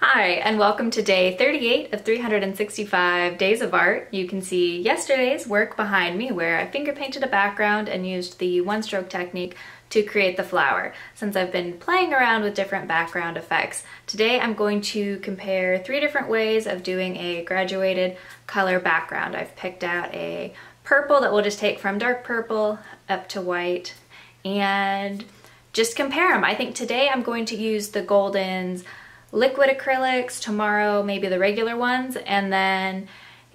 Hi, and welcome to day 38 of 365 Days of Art. You can see yesterday's work behind me where I finger painted a background and used the one stroke technique to create the flower. Since I've been playing around with different background effects, today I'm going to compare three different ways of doing a graduated color background. I've picked out a purple that we'll just take from dark purple up to white and just compare them. I think today I'm going to use the Golden's liquid acrylics, tomorrow maybe the regular ones, and then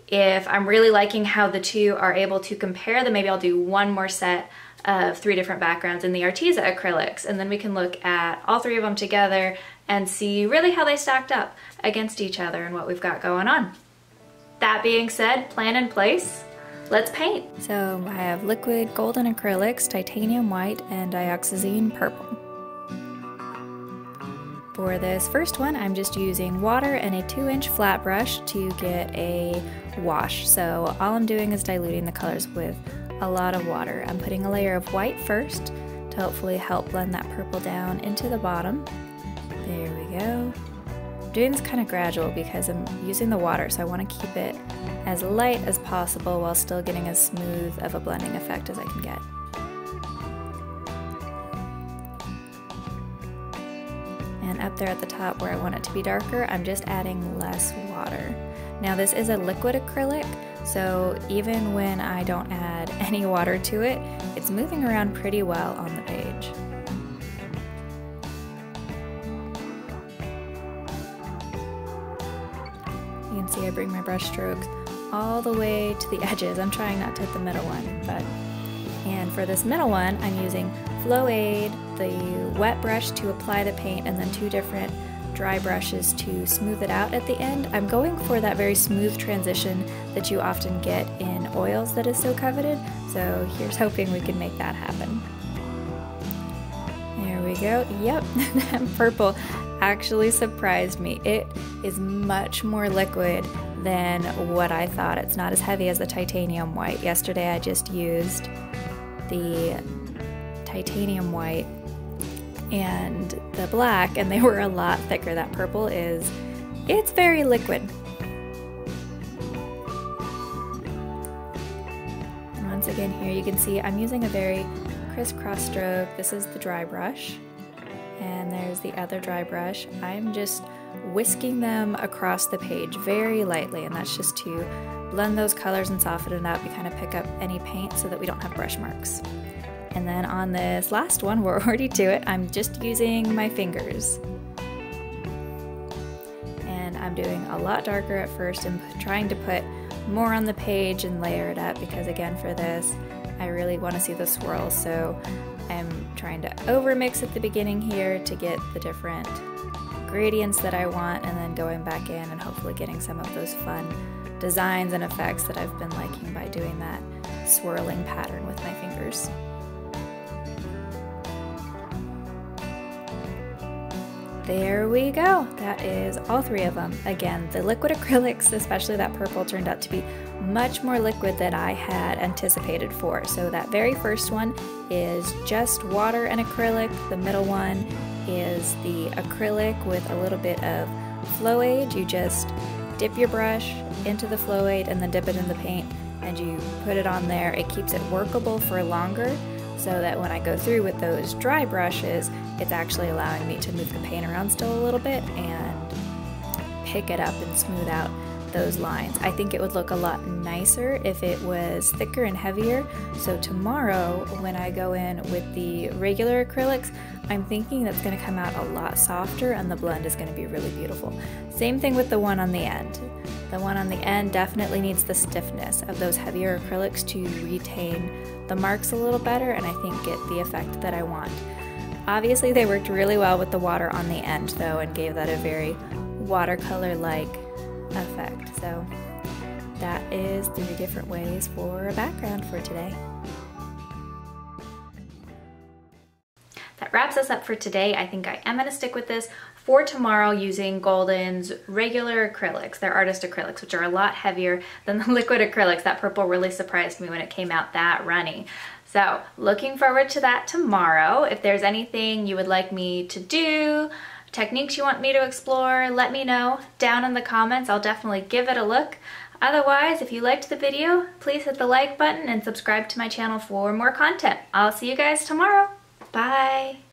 if I'm really liking how the two are able to compare, then maybe I'll do one more set of three different backgrounds in the Arteza acrylics and then we can look at all three of them together and see really how they stacked up against each other and what we've got going on. That being said, plan in place, let's paint. So I have liquid golden acrylics, titanium white, and dioxazine purple. For this first one, I'm just using water and a two inch flat brush to get a wash. So all I'm doing is diluting the colors with a lot of water. I'm putting a layer of white first to hopefully help blend that purple down into the bottom. There we go. I'm doing this kind of gradual because I'm using the water, so I want to keep it as light as possible while still getting as smooth of a blending effect as I can get. And up there at the top where I want it to be darker, I'm just adding less water. Now this is a liquid acrylic, so even when I don't add any water to it, it's moving around pretty well on the page. You can see I bring my brush strokes all the way to the edges. I'm trying not to hit the middle one, but and for this middle one, I'm using Flow-Aid, the wet brush to apply the paint, and then two different dry brushes to smooth it out at the end. I'm going for that very smooth transition that you often get in oils that is so coveted, so here's hoping we can make that happen. There we go. Yep, that purple actually surprised me. It is much more liquid than what I thought. It's not as heavy as the titanium white. Yesterday I just used the titanium white and the black, and they were a lot thicker. That purple is, it's very liquid. And once again here you can see I'm using a very crisscross stroke. This is the dry brush, and there's the other dry brush. I'm just whisking them across the page very lightly, and that's just to blend those colors and soften it up. We kind of pick up any paint so that we don't have brush marks. And then on this last one, we're already to it, I'm just using my fingers. And I'm doing a lot darker at first and trying to put more on the page and layer it up because again for this, I really want to see the swirls. So I'm trying to over mix at the beginning here to get the different gradients that I want and then going back in and hopefully getting some of those fun designs and effects that I've been liking by doing that swirling pattern with my fingers. There we go. That is all three of them. Again, the liquid acrylics, especially that purple, turned out to be much more liquid than I had anticipated for. So that very first one is just water and acrylic. The middle one is the acrylic with a little bit of Flow-Aid. You just dip your brush into the Flow-Aid and then dip it in the paint and you put it on there. It keeps it workable for longer so that when I go through with those dry brushes, it's actually allowing me to move the paint around still a little bit and pick it up and smooth out those lines. I think it would look a lot nicer if it was thicker and heavier. So tomorrow when I go in with the regular acrylics, I'm thinking that's going to come out a lot softer and the blend is going to be really beautiful. Same thing with the one on the end. The one on the end definitely needs the stiffness of those heavier acrylics to retain the marks a little better and I think get the effect that I want. Obviously they worked really well with the water on the end though and gave that a very watercolor-like effect. So that is three different ways for a background for today. That wraps us up for today. I think I am going to stick with this for tomorrow using Golden's regular acrylics, their artist acrylics, which are a lot heavier than the liquid acrylics. That purple really surprised me when it came out that runny. So looking forward to that tomorrow. If there's anything you would like me to do, techniques you want me to explore, let me know down in the comments. I'll definitely give it a look. Otherwise, if you liked the video, please hit the like button and subscribe to my channel for more content. I'll see you guys tomorrow. Bye!